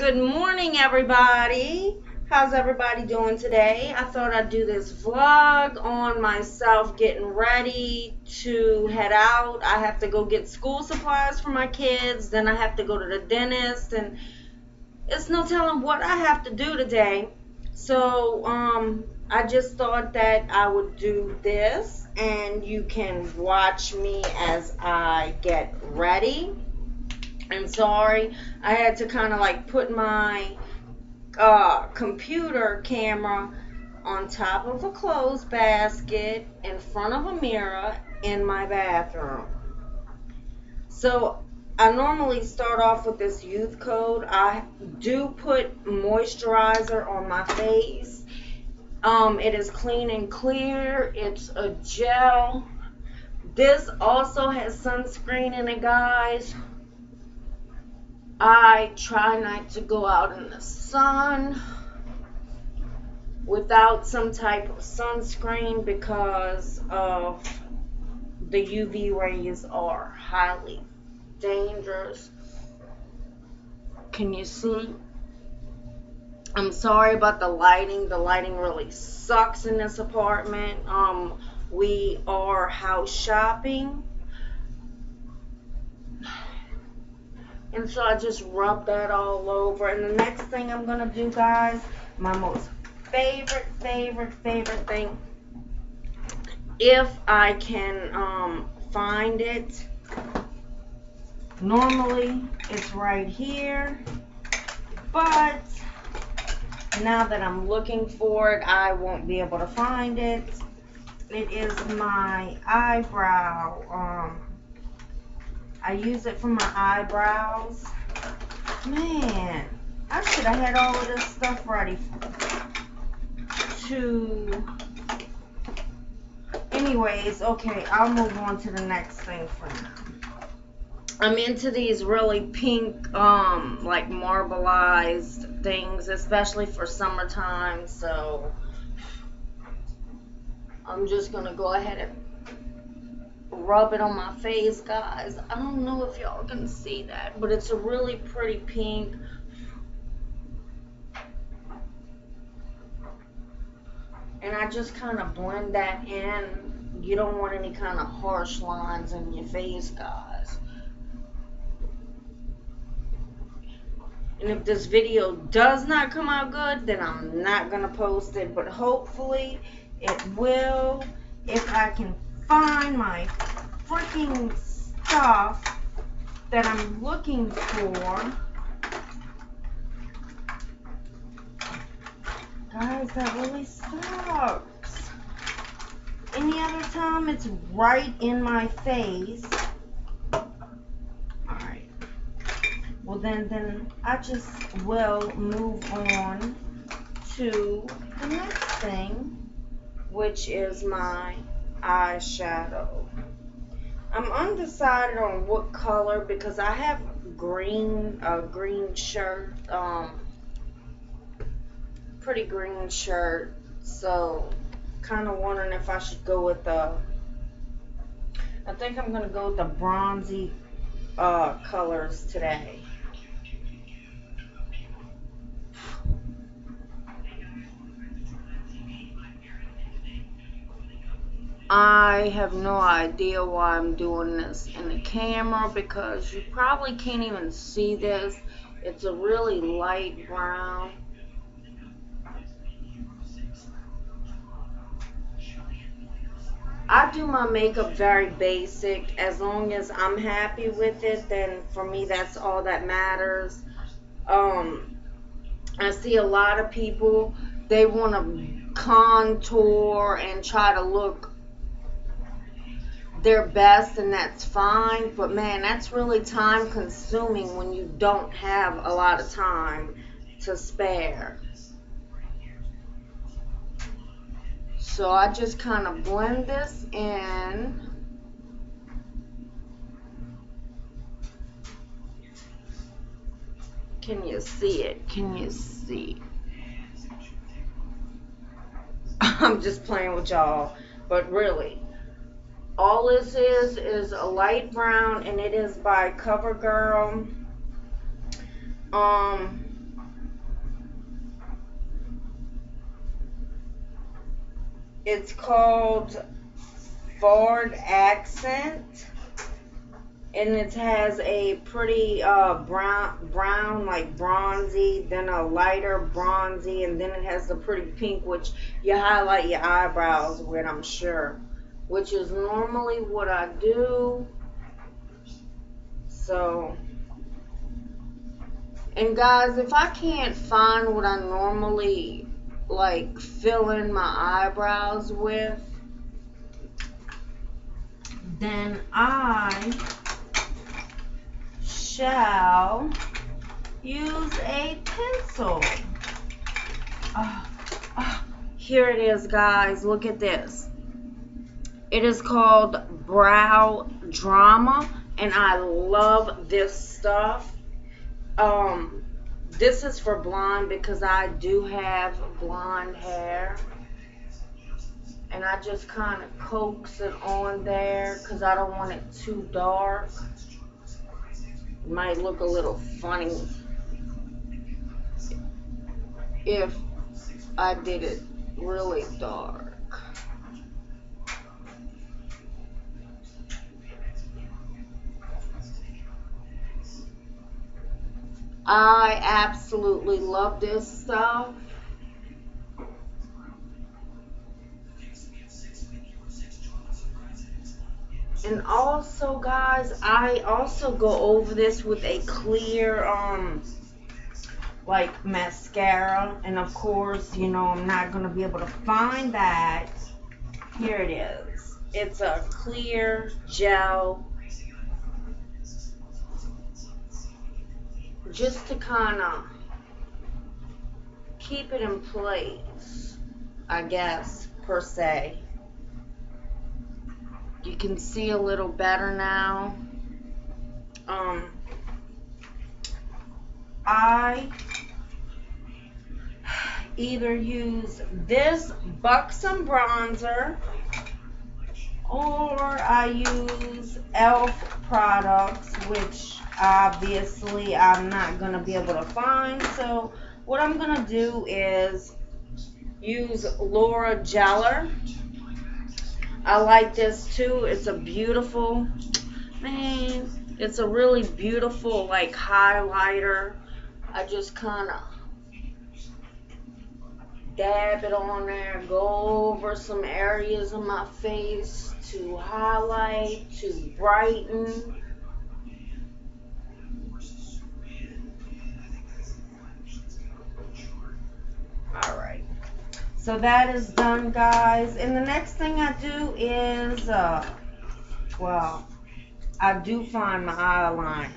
Good morning, everybody. How's everybody doing today? I thought I'd do this vlog on myself getting ready to head out. I have to go get school supplies for my kids, then I have to go to the dentist, and it's no telling what I have to do today. So, um, I just thought that I would do this, and you can watch me as I get ready. I'm sorry, I had to kind of like put my uh, computer camera on top of a clothes basket in front of a mirror in my bathroom. So I normally start off with this youth code. I do put moisturizer on my face. Um, it is clean and clear. It's a gel. This also has sunscreen in it, guys. I try not to go out in the sun without some type of sunscreen because of the UV rays are highly dangerous. Can you see? I'm sorry about the lighting. The lighting really sucks in this apartment. Um, we are house shopping And so I just rub that all over. And the next thing I'm going to do, guys, my most favorite, favorite, favorite thing, if I can um, find it, normally it's right here. But now that I'm looking for it, I won't be able to find it. It is my eyebrow um, I use it for my eyebrows. Man, I should have had all of this stuff ready to... Anyways, okay, I'll move on to the next thing for now. I'm into these really pink, um, like marbleized things, especially for summertime, so I'm just going to go ahead and rub it on my face, guys. I don't know if y'all can see that, but it's a really pretty pink. And I just kind of blend that in. You don't want any kind of harsh lines in your face, guys. And if this video does not come out good, then I'm not going to post it. But hopefully it will if I can find my freaking stuff that I'm looking for. Guys, that really sucks. Any other time, it's right in my face. Alright. Well, then, then I just will move on to the next thing, which is my eyeshadow. I'm undecided on what color because I have green, a green shirt, um, pretty green shirt. So, kind of wondering if I should go with the, I think I'm going to go with the bronzy uh, colors today. I have no idea why I'm doing this in the camera because you probably can't even see this. It's a really light brown. I do my makeup very basic. As long as I'm happy with it, then for me that's all that matters. Um, I see a lot of people, they want to contour and try to look their best and that's fine. But man that's really time consuming when you don't have a lot of time to spare. So I just kind of blend this in. Can you see it? Can you see? I'm just playing with y'all. But really all this is is a light brown, and it is by CoverGirl. Um, it's called Ford Accent, and it has a pretty uh, brown, brown like bronzy, then a lighter bronzy, and then it has the pretty pink, which you highlight your eyebrows with, I'm sure. Which is normally what I do. So, and guys, if I can't find what I normally like fill in my eyebrows with, then I shall use a pencil. Oh, oh, here it is, guys. Look at this. It is called Brow Drama, and I love this stuff. Um, this is for blonde because I do have blonde hair. And I just kind of coax it on there because I don't want it too dark. It might look a little funny if I did it really dark. I absolutely love this stuff. And also, guys, I also go over this with a clear, um, like mascara. And of course, you know, I'm not going to be able to find that. Here it is. It's a clear gel just to kind of keep it in place, I guess, per se. You can see a little better now. Um, I either use this Buxom bronzer or I use e.l.f. products, which obviously I'm not going to be able to find. So what I'm going to do is use Laura Geller. I like this too. It's a beautiful, man, it's a really beautiful like highlighter. I just kind of dab it on there, go over some areas of my face to highlight, to brighten. So that is done, guys. And the next thing I do is, uh, well, I do find my eyeliner.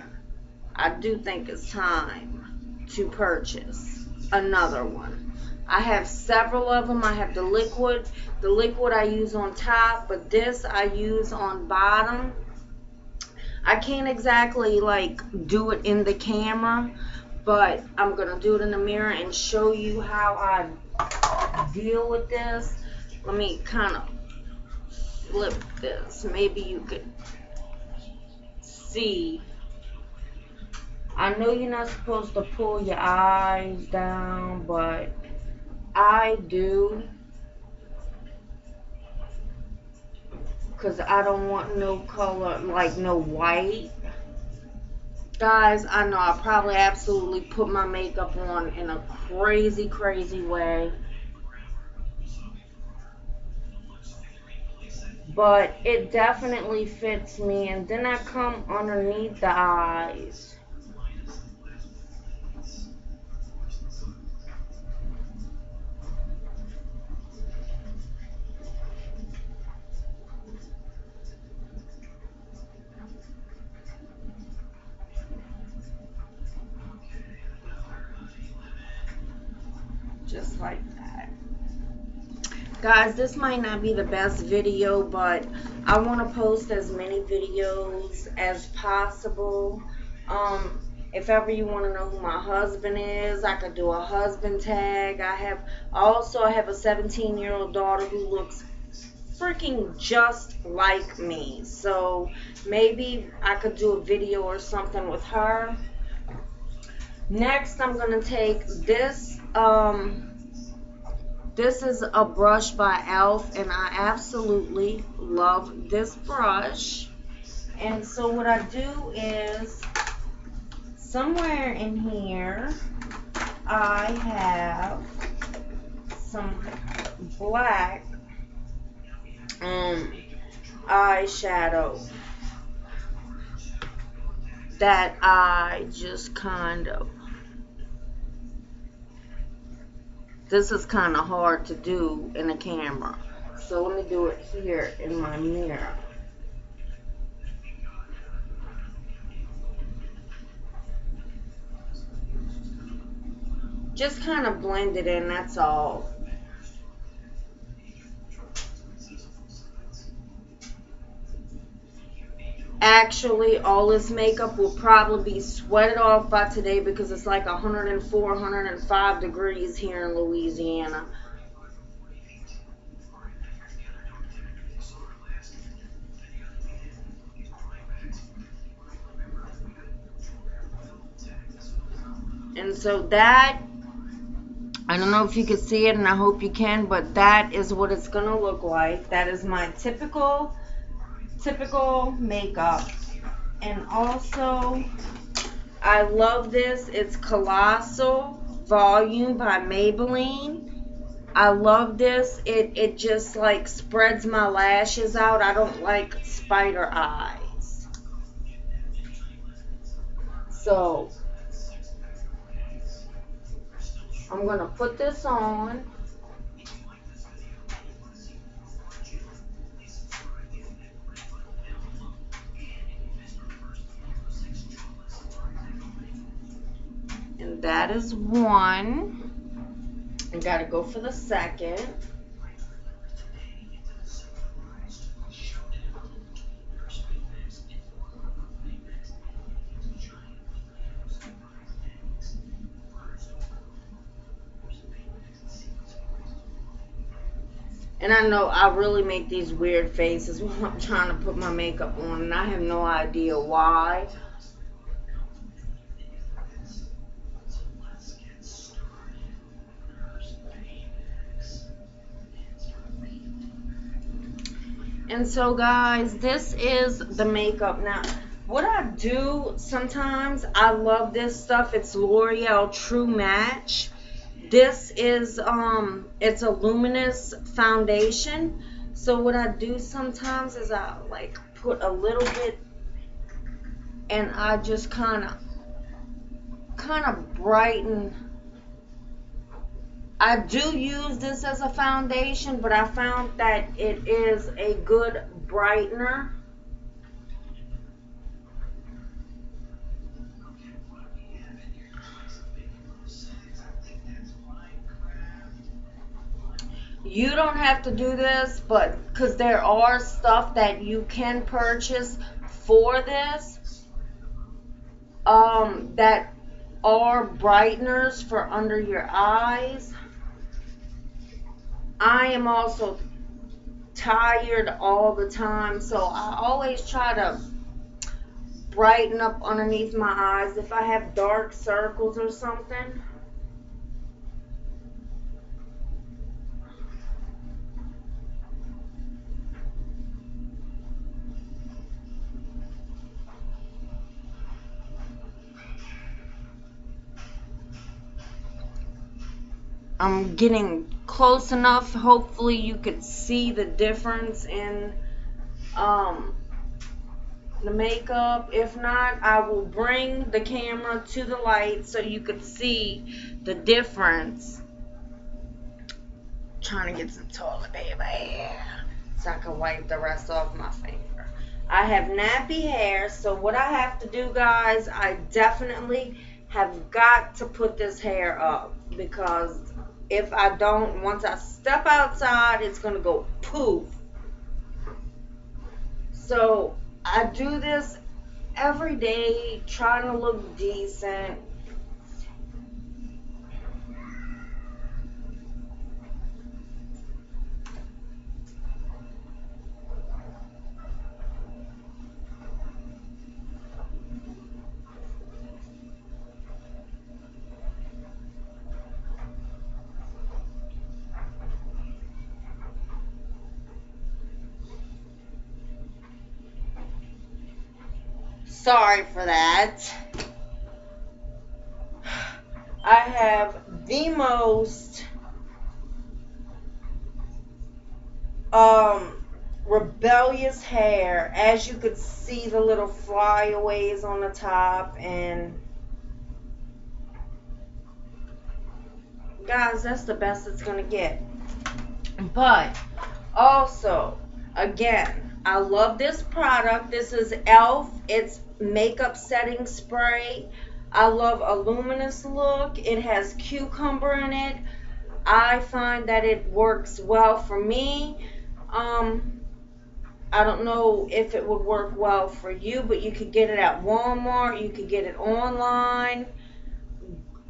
I do think it's time to purchase another one. I have several of them. I have the liquid. The liquid I use on top, but this I use on bottom. I can't exactly like do it in the camera, but I'm going to do it in the mirror and show you how I deal with this. Let me kind of flip this. Maybe you could see. I know you're not supposed to pull your eyes down, but I do. Because I don't want no color, like no white. Guys, I know I probably absolutely put my makeup on in a crazy, crazy way. But it definitely fits me. And then I come underneath the eyes. Just like that. Guys, this might not be the best video, but I want to post as many videos as possible. Um, if ever you want to know who my husband is, I could do a husband tag. I have also I have a 17 year old daughter who looks freaking just like me. So maybe I could do a video or something with her. Next, I'm going to take this um, This is a brush by e.l.f. and I absolutely love this brush. And so what I do is somewhere in here I have some black um, eyeshadow that I just kind of this is kind of hard to do in a camera. So let me do it here in my mirror. Just kind of blend it in that's all actually all this makeup will probably be sweated off by today because it's like 104 105 degrees here in louisiana. And so that I don't know if you can see it and I hope you can but that is what it's gonna look like. That is my typical typical makeup. And also, I love this. It's Colossal Volume by Maybelline. I love this. It it just like spreads my lashes out. I don't like spider eyes. So I'm going to put this on. That is one. I gotta go for the second. And I know I really make these weird faces when I'm trying to put my makeup on, and I have no idea why. And so, guys, this is the makeup. Now, what I do sometimes, I love this stuff. It's L'Oreal True Match. This is, um, it's a luminous foundation. So what I do sometimes is I, like, put a little bit and I just kind of, kind of brighten I do use this as a foundation, but I found that it is a good brightener. You don't have to do this, but because there are stuff that you can purchase for this um, that are brighteners for under your eyes. I am also tired all the time, so I always try to brighten up underneath my eyes if I have dark circles or something. I'm getting close enough. Hopefully you could see the difference in um, the makeup. If not, I will bring the camera to the light so you could see the difference. trying to get some toilet paper so I can wipe the rest off my finger. I have nappy hair, so what I have to do, guys, I definitely have got to put this hair up because if I don't, once I step outside, it's going to go poof. So I do this every day, trying to look decent. Sorry for that. I have the most um rebellious hair. As you could see the little flyaways on the top and guys that's the best it's gonna get. But also again I love this product. This is elf it's makeup setting spray I love a luminous look it has cucumber in it I find that it works well for me um I don't know if it would work well for you, but you could get it at Walmart. You could get it online.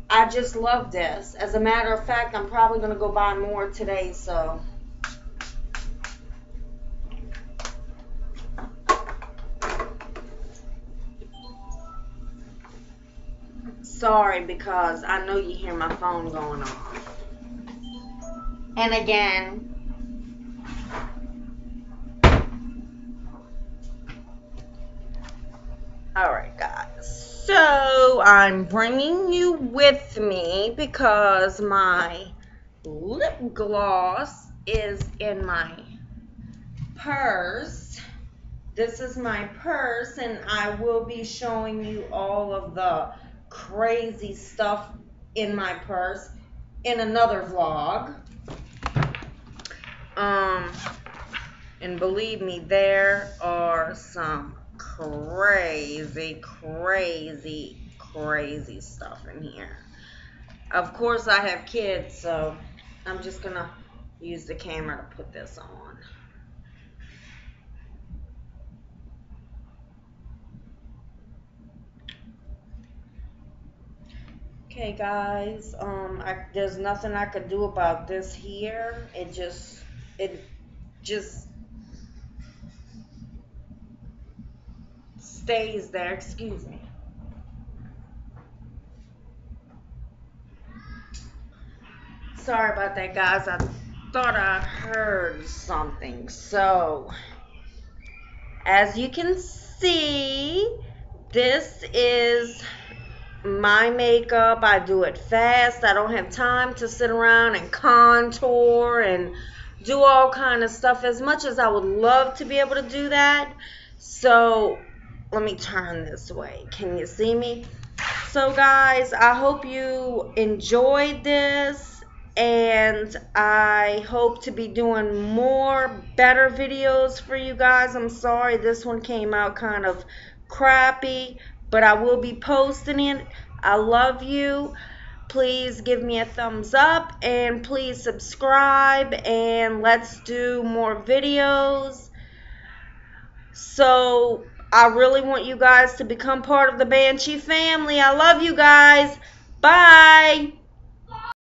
I just love this. As a matter of fact, I'm probably going to go buy more today, so. Sorry, because I know you hear my phone going off. And again, Alright, guys. So, I'm bringing you with me because my lip gloss is in my purse. This is my purse, and I will be showing you all of the crazy stuff in my purse in another vlog. Um, and believe me, there are some crazy, crazy, crazy stuff in here. Of course, I have kids, so I'm just going to use the camera to put this on. Okay, guys, um, I, there's nothing I could do about this here. It just, it just stays there. Excuse me. Sorry about that, guys. I thought I heard something. So, as you can see, this is my makeup. I do it fast. I don't have time to sit around and contour and do all kind of stuff as much as I would love to be able to do that. So let me turn this way. Can you see me? So guys, I hope you enjoyed this and I hope to be doing more better videos for you guys. I'm sorry this one came out kind of crappy, but I will be posting it. I love you. Please give me a thumbs up and please subscribe and let's do more videos. So I really want you guys to become part of the Banshee family. I love you guys. Bye.